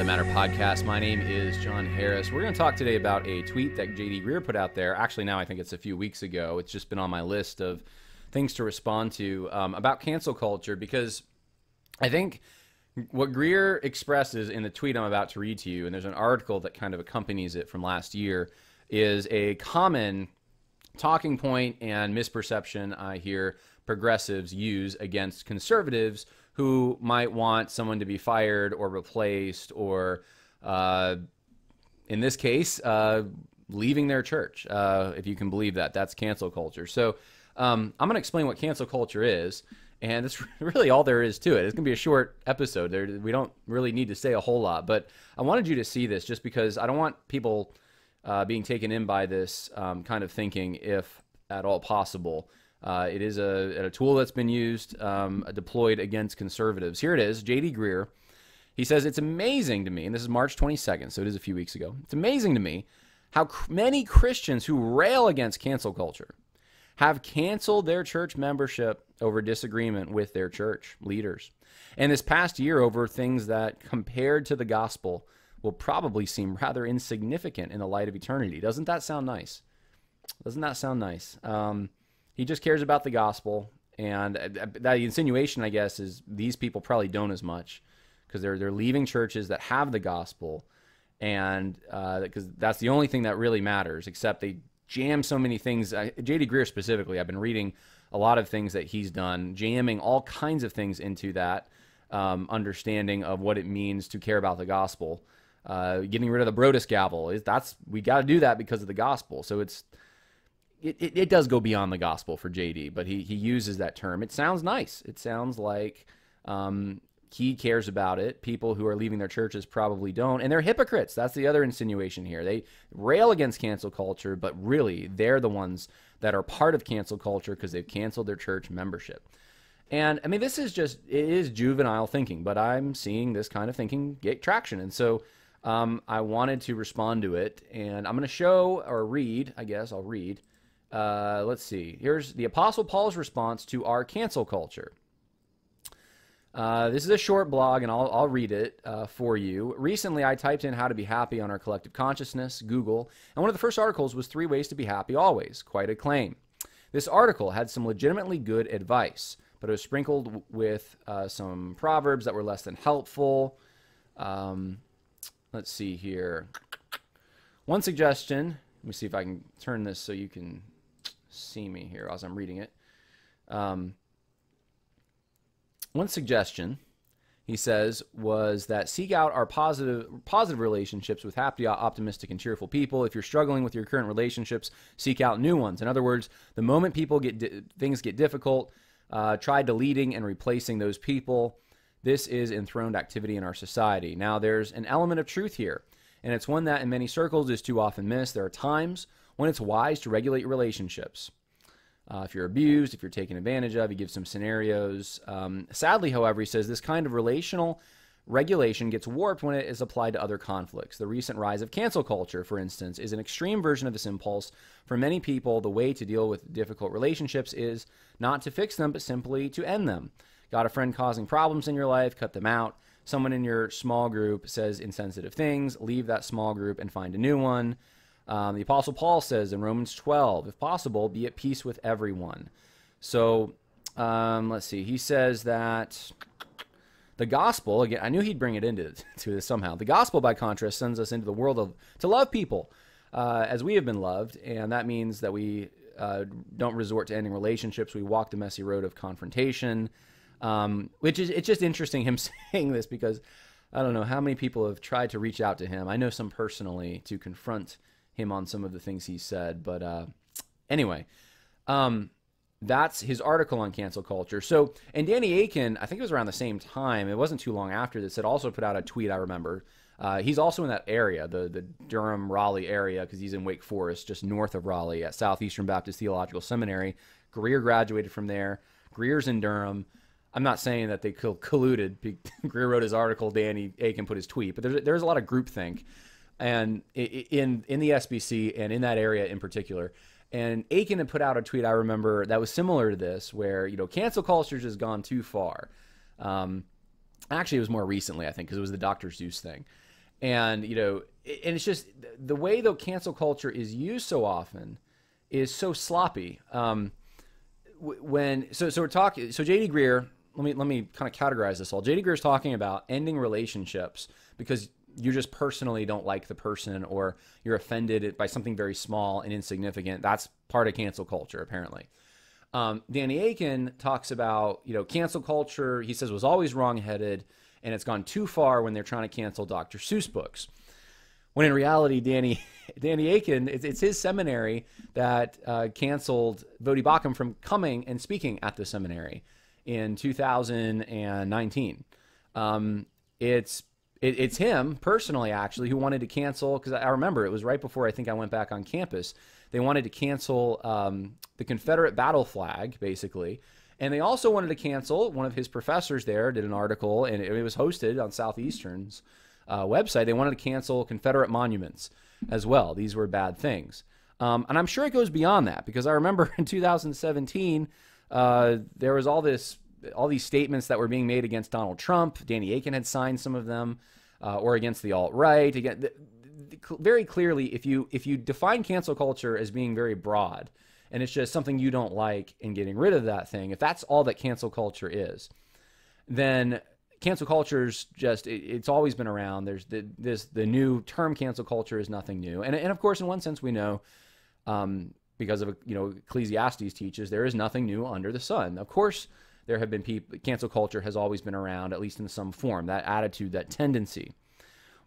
That Matter podcast. My name is Jon Harris. We're going to talk today about a tweet that JD Greear put out there. Actually, now I think it's a few weeks ago. It's just been on my list of things to respond to um, about cancel culture because I think what Greear expresses in the tweet I'm about to read to you, and there's an article that kind of accompanies it from last year, is a common talking point and misperception I hear progressives use against conservatives who might want someone to be fired or replaced or, uh, in this case, uh, leaving their church, uh, if you can believe that. That's cancel culture. So um, I'm going to explain what cancel culture is. And that's really all there is to it. It's going to be a short episode. There, we don't really need to say a whole lot, but I wanted you to see this just because I don't want people uh, being taken in by this um, kind of thinking, if at all possible. Uh, it is a, a, tool that's been used, um, deployed against conservatives. Here it is J.D. Greear. He says, It's amazing to me, and this is March 22nd, so it is a few weeks ago. It's amazing to me how cr- many Christians who rail against cancel culture have canceled their church membership over disagreement with their church leaders. And this past year, over things that, compared to the gospel, will probably seem rather insignificant in the light of eternity. Doesn't that sound nice? Doesn't that sound nice? Um, he just cares about the gospel, and uh, that insinuation, I guess, is these people probably don't as much because they're they're leaving churches that have the gospel, and because uh, that's the only thing that really matters. Except they jam so many things. J.D. Greear specifically, I've been reading a lot of things that he's done, jamming all kinds of things into that um, understanding of what it means to care about the gospel. Uh, getting rid of the Broadus gavel is that's we got to do that because of the gospel. So it's it, it, it, does go beyond the gospel for JD, but he, he uses that term. It sounds nice. It sounds like um, he cares about it. People who are leaving their churches probably don't. And they're hypocrites. That's the other insinuation here. They rail against cancel culture, but really they're the ones that are part of cancel culture because they've canceled their church membership. And I mean, this is just, it is juvenile thinking, but I'm seeing this kind of thinking get traction. And so um, I wanted to respond to it. And I'm going to show or read, I guess I'll read uh, let's see. Here's the Apostle Paul's response to our cancel culture. Uh, this is a short blog, and I'll, I'll read it uh, for you. Recently, I typed in how to be happy on our collective consciousness, Google, and one of the first articles was Three Ways to Be Happy Always. Quite a claim. This article had some legitimately good advice, but it was sprinkled with uh, some proverbs that were less than helpful. Um, let's see here. One suggestion, let me see if I can turn this so you can see me here as I'm reading it. Um, one suggestion, he says, was that seek out our positive positive relationships with happy, optimistic, and cheerful people. If you're struggling with your current relationships, seek out new ones. In other words, the moment people get things get difficult, uh, try deleting and replacing those people. This is enthroned activity in our society. Now, there's an element of truth here, and it's one that in many circles is too often missed. There are times when it's wise to regulate relationships. Uh, if you're abused, if you're taken advantage of, he gives some scenarios. Um, sadly, however, he says this kind of relational regulation gets warped when it is applied to other conflicts. The recent rise of cancel culture, for instance, is an extreme version of this impulse. For many people, the way to deal with difficult relationships is not to fix them, but simply to end them. Got a friend causing problems in your life, cut them out. Someone in your small group says insensitive things, leave that small group and find a new one. Um, the Apostle Paul says in Romans 12, if possible, be at peace with everyone. So um, let's see. He says that the gospel, again, I knew he'd bring it into to this somehow. The gospel, by contrast, sends us into the world of to love people uh, as we have been loved, and that means that we uh, don't resort to ending relationships. We walk the messy road of confrontation, um, which is it's just interesting him saying this because I don't know how many people have tried to reach out to him. I know some personally to confront him on some of the things he said. But uh, anyway, um, that's his article on cancel culture. So, and Danny Akin, I think it was around the same time. It wasn't too long after this. Had also put out a tweet. I remember. Uh, he's also in that area, the the Durham Raleigh area, because he's in Wake Forest, just north of Raleigh, at Southeastern Baptist Theological Seminary. Greear graduated from there. Greear's in Durham. I'm not saying that they colluded. Greear wrote his article. Danny Akin put his tweet, but there's there's a lot of groupthink and in in the SBC and in that area in particular. And Akin had put out a tweet I remember that was similar to this, where you know cancel culture has gone too far. Um, actually, it was more recently I think because it was the Dr. Seuss thing, and you know, and it's just the way the cancel culture is used so often is so sloppy. Um, when so so we're talking so JD Greear. Let me let me kind of categorize this all. JD Greear is talking about ending relationships because you just personally don't like the person or you're offended by something very small and insignificant. That's part of cancel culture, apparently. Um, Danny Akin talks about you know cancel culture. He says was always wrongheaded and it's gone too far when they're trying to cancel Dr. Seuss books. When in reality, Danny Danny Akin, it's, it's his seminary that uh, canceled Voddie Baucham from coming and speaking at the seminary in 2019. Um, it's it, it's him personally, actually, who wanted to cancel because I remember it was right before I think I went back on campus. They wanted to cancel um, the Confederate battle flag, basically. And they also wanted to cancel. One of his professors there did an article, and it was hosted on Southeastern's uh, website. They wanted to cancel Confederate monuments as well. These were bad things. Um, and I'm sure it goes beyond that because I remember in 2017, uh, there was all this, all these statements that were being made against Donald Trump. Danny Akin had signed some of them, uh, or against the alt right. Again, very clearly, if you if you define cancel culture as being very broad, and it's just something you don't like and getting rid of that thing, if that's all that cancel culture is, then cancel culture is just it, it's always been around. There's the, this the new term cancel culture is nothing new, and and of course in one sense we know. Um, because of you know Ecclesiastes teaches there is nothing new under the sun. Of course, there have been people. Cancel culture has always been around, at least in some form. That attitude, that tendency.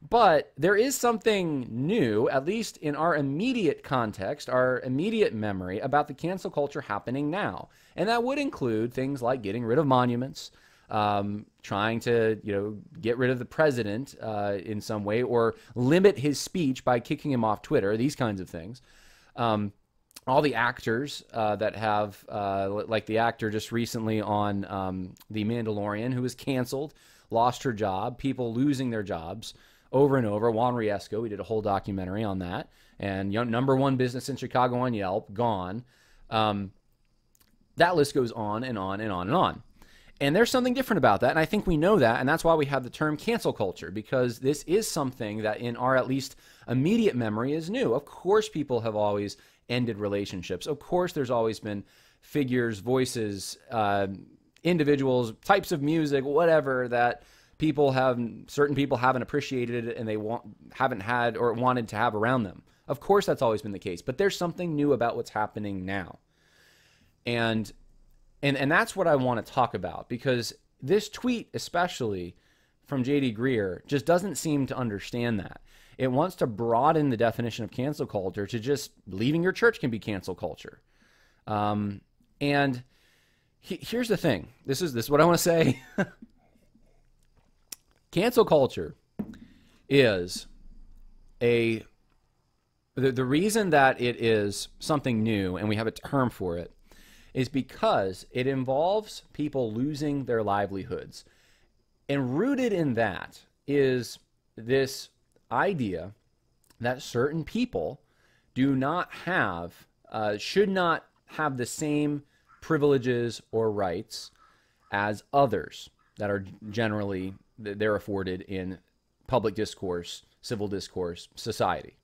But there is something new, at least in our immediate context, our immediate memory about the cancel culture happening now, and that would include things like getting rid of monuments, um, trying to you know get rid of the president uh, in some way or limit his speech by kicking him off Twitter. These kinds of things. Um, all the actors uh, that have, uh, like the actor just recently on um, The Mandalorian, who was canceled, lost her job, people losing their jobs over and over. Juan Riesco, we did a whole documentary on that. And number one business in Chicago on Yelp, gone. Um, that list goes on and on and on and on. And there's something different about that. And I think we know that. And that's why we have the term cancel culture, because this is something that in our at least immediate memory is new. Of course, people have always ended relationships. Of course, there's always been figures, voices, uh, individuals, types of music, whatever that people have certain people haven't appreciated it and they want haven't had or wanted to have around them. Of course, that's always been the case, but there's something new about what's happening now. And and, and that's what I want to talk about because this tweet, especially from JD Greear just doesn't seem to understand that. It wants to broaden the definition of cancel culture to just leaving your church can be cancel culture. Um, and he, here's the thing this is this is what I want to say. cancel culture is a the, the reason that it is something new and we have a term for it is because it involves people losing their livelihoods. And rooted in that is this idea that certain people do not have, uh, should not have the same privileges or rights as others that are generally they're afforded in public discourse, civil discourse, society.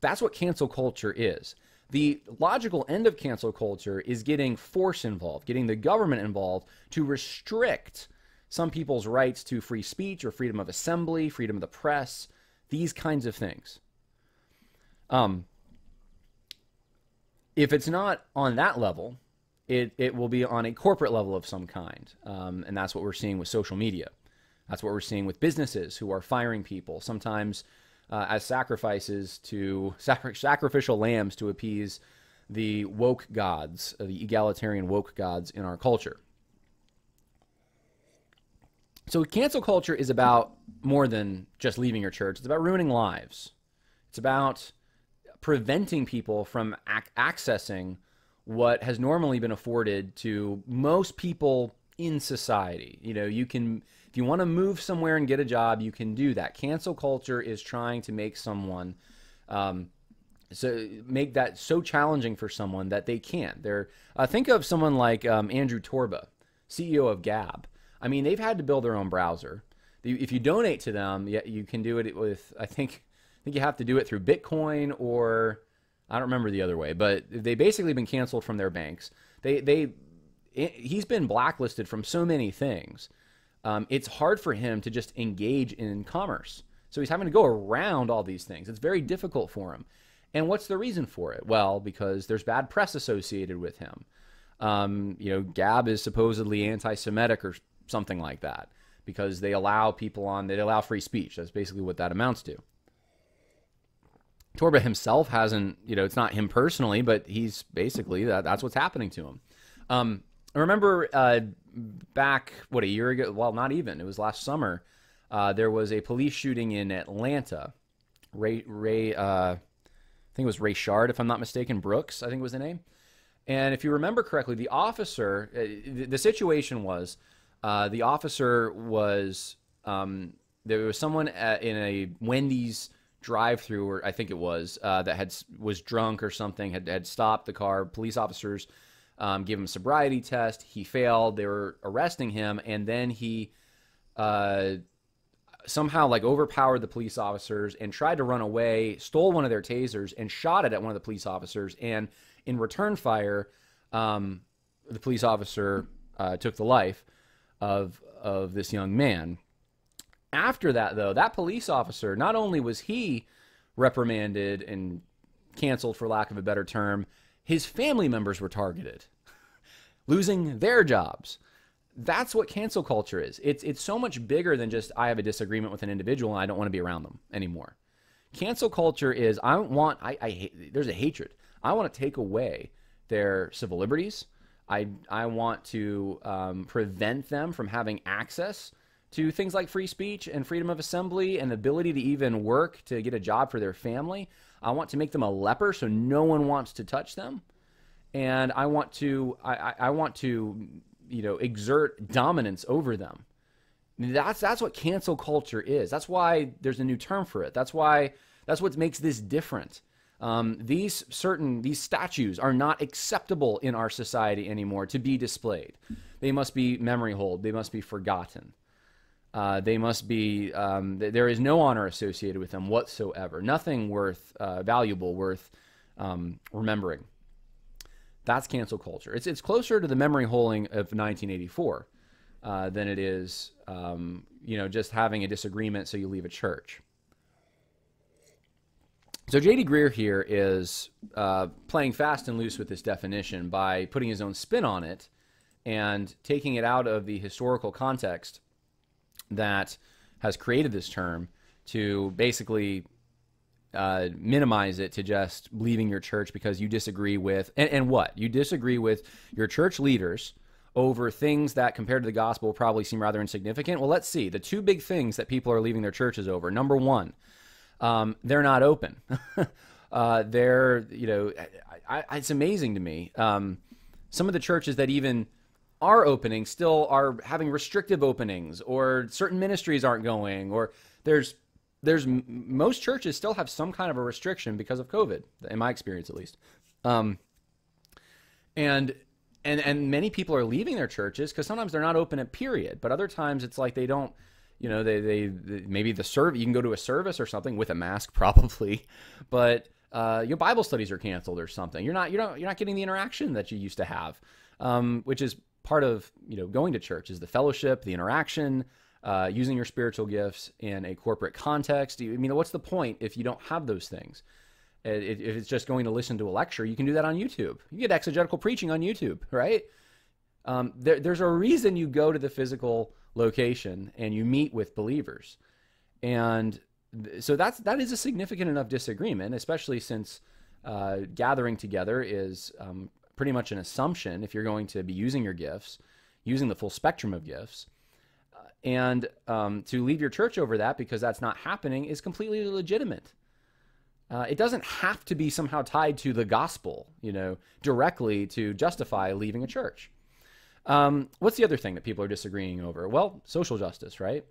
That's what cancel culture is. The logical end of cancel culture is getting force involved, getting the government involved to restrict some people's rights to free speech or freedom of assembly, freedom of the press, these kinds of things. Um, if it's not on that level, it, it will be on a corporate level of some kind. Um, and that's what we're seeing with social media. That's what we're seeing with businesses who are firing people. Sometimes uh, as sacrifices to sacri- sacrificial lambs to appease the woke gods, the egalitarian woke gods in our culture. So cancel culture is about more than just leaving your church. It's about ruining lives. It's about preventing people from ac- accessing what has normally been afforded to most people in society. You know, you can if you want to move somewhere and get a job, you can do that. Cancel culture is trying to make someone um, so make that so challenging for someone that they can't. They're uh, think of someone like um, Andrew Torba, CEO of Gab. I mean, they've had to build their own browser. if you donate to them, you can do it with. I think I think you have to do it through Bitcoin or I don't remember the other way, but they've basically been canceled from their banks. They they he's been blacklisted from so many things. Um, it's hard for him to just engage in commerce. So he's having to go around all these things. It's very difficult for him. And what's the reason for it? Well, because there's bad press associated with him. Um, you know, Gab is supposedly anti-Semitic or something like that because they allow people on, they allow free speech. That's basically what that amounts to. Torba himself hasn't, you know, it's not him personally, but he's basically that, that's what's happening to him. Um, I remember uh, back what a year ago. Well, not even. It was last summer. Uh, there was a police shooting in Atlanta. Ray, Ray, uh, I think it was Rayshard, if I'm not mistaken. Brooks, I think was the name. And if you remember correctly, the officer, uh, the, the situation was, uh, the officer was um, there was someone at, in a Wendy's drive-through, or I think it was, uh, that had was drunk or something, had had stopped the car. Police officers um, gave him a sobriety test. He failed. They were arresting him, and then he uh, somehow like overpowered the police officers and tried to run away. Stole one of their tasers and shot it at one of the police officers. And in return fire, um, the police officer uh, took the life of of this young man. After that, though, that police officer not only was he reprimanded and canceled, for lack of a better term, his family members were targeted, losing their jobs. That's what cancel culture is. It's it's so much bigger than just I have a disagreement with an individual and I don't want to be around them anymore. Cancel culture is I want I, I hate, there's a hatred. I want to take away their civil liberties. I I want to um, prevent them from having access to things like free speech and freedom of assembly and the ability to even work to get a job for their family. I want to make them a leper so no one wants to touch them. And I want to I, I want to you know exert dominance over them. That's that's what cancel culture is. That's why there's a new term for it. That's why that's what makes this different. Um, these certain these statues are not acceptable in our society anymore to be displayed. They must be memory hold. They must be forgotten. Uh, they must be, um, there is no honor associated with them whatsoever. Nothing worth, uh, valuable, worth um, remembering. That's cancel culture. It's, it's closer to the memory holding of 1984 uh, than it is, um, you know, just having a disagreement so you leave a church. So J.D. Greear here is uh, playing fast and loose with this definition by putting his own spin on it and taking it out of the historical context that has created this term to basically uh, minimize it to just leaving your church because you disagree with and, and, what? You disagree with your church leaders over things that compared to the gospel probably seem rather insignificant? Well let's see. The two big things that people are leaving their churches over. Number one um, they're not open. Uh, they're you know I, I, it's amazing to me um, some of the churches that even are opening still are having restrictive openings or certain ministries aren't going or there's there's most churches still have some kind of a restriction because of covid in my experience at least. Um, and and and many people are leaving their churches because sometimes they're not open at period but other times it's like they don't you know they, they, they maybe the serve you can go to a service or something with a mask probably but uh, your bible studies are canceled or something you're not you're not you're not getting the interaction that you used to have um, which is part of you know going to church is the fellowship, the interaction, uh, using your spiritual gifts in a corporate context. I mean, what's the point if you don't have those things? If it's just going to listen to a lecture, you can do that on YouTube. You get exegetical preaching on YouTube, right? Um, there, there's a reason you go to the physical location and you meet with believers, and so that's that is a significant enough disagreement, especially since uh, gathering together is um, pretty much an assumption if you're going to be using your gifts, using the full spectrum of gifts. Uh, and um, to leave your church over that because that's not happening is completely legitimate. Uh, it doesn't have to be somehow tied to the gospel, you know, directly to justify leaving a church. Um, what's the other thing that people are disagreeing over? Well, social justice, right?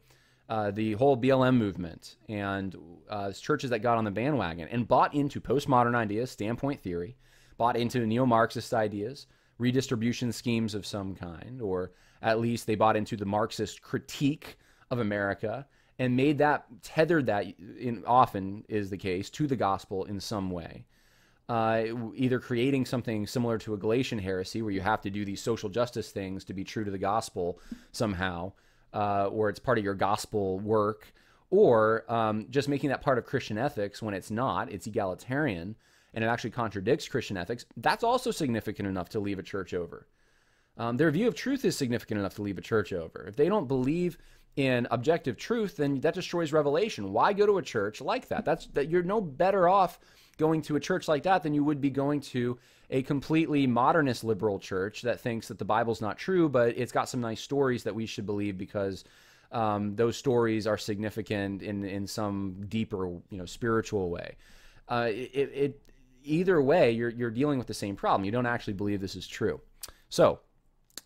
Uh, the whole BLM movement and uh, churches that got on the bandwagon and bought into postmodern ideas, standpoint theory, bought into neo Marxist ideas, redistribution schemes of some kind, or at least they bought into the Marxist critique of America and made that tethered that in often is the case to the gospel in some way. Uh, either creating something similar to a Galatian heresy, where you have to do these social justice things to be true to the gospel somehow, uh, or it's part of your gospel work, or um, just making that part of Christian ethics when it's not, it's egalitarian, and it actually contradicts Christian ethics. That's also significant enough to leave a church over. Um, their view of truth is significant enough to leave a church over. If they don't believe in objective truth, then that destroys revelation. Why go to a church like that? That's that you're no better off going to a church like that than you would be going to a completely modernist liberal church that thinks that the Bible's not true, but it's got some nice stories that we should believe because um, those stories are significant in in some deeper, you know, spiritual way. Uh, it, it either way, you're you're dealing with the same problem. You don't actually believe this is true. So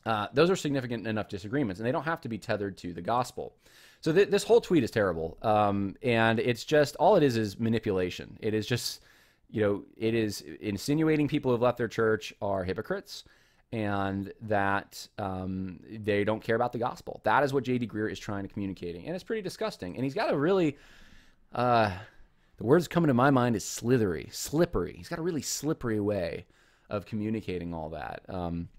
uh, those are significant enough disagreements, and they don't have to be tethered to the gospel. So th- this whole tweet is terrible, um, and it's just all it is is manipulation. It is just, you know, it is insinuating people who've left their church are hypocrites, and that um, they don't care about the gospel. That is what J.D. Greear is trying to communicating, and it's pretty disgusting. And he's got a really, uh, the words coming to my mind is slithery, slippery. He's got a really slippery way of communicating all that. Um,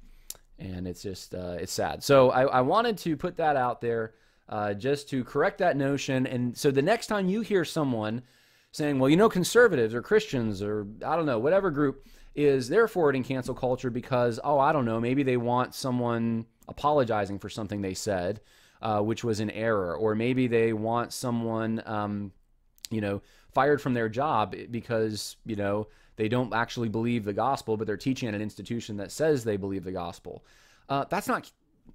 and it's just uh, it's sad. So I, I, wanted to put that out there uh, just to correct that notion. And so the next time you hear someone saying, "Well, you know, conservatives or Christians or I don't know whatever group is they're forwarding cancel culture because oh I don't know maybe they want someone apologizing for something they said." Uh, which was an error, or maybe they want someone, um, you know, fired from their job because you know they don't actually believe the gospel, but they're teaching at an institution that says they believe the gospel. Uh, that's not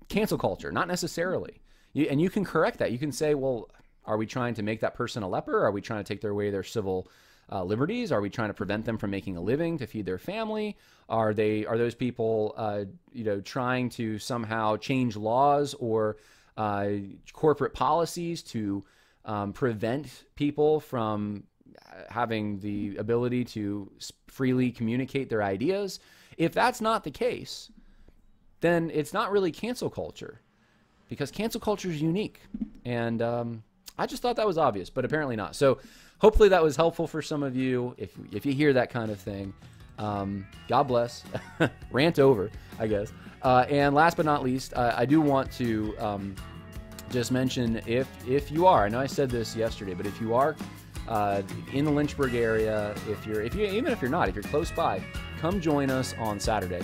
cancel culture, not necessarily. You, and you can correct that. You can say, well, are we trying to make that person a leper? Are we trying to take their away their civil uh, liberties? Are we trying to prevent them from making a living to feed their family? Are they are those people uh, you know trying to somehow change laws or uh, corporate policies to um, prevent people from having the ability to freely communicate their ideas. If that's not the case, then it's not really cancel culture because cancel culture is unique. And um, I just thought that was obvious, but apparently not. So hopefully that was helpful for some of you. If, if you hear that kind of thing, um, God bless. Rant over, I guess. Uh, and last but not least, I do want to um, just mention if if you are, I know I said this yesterday, but if you are uh, in the Lynchburg area. If you're, if you, even if you're not, if you're close by, come join us on Saturday,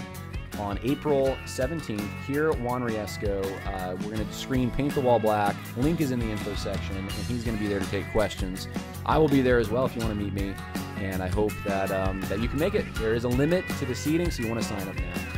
on April 17th here at Juan Riesco. Uh, we're going to screen Paint the Wall Black. Link is in the info section, and he's going to be there to take questions. I will be there as well if you want to meet me, and I hope that um, that you can make it. There is a limit to the seating, so you want to sign up now.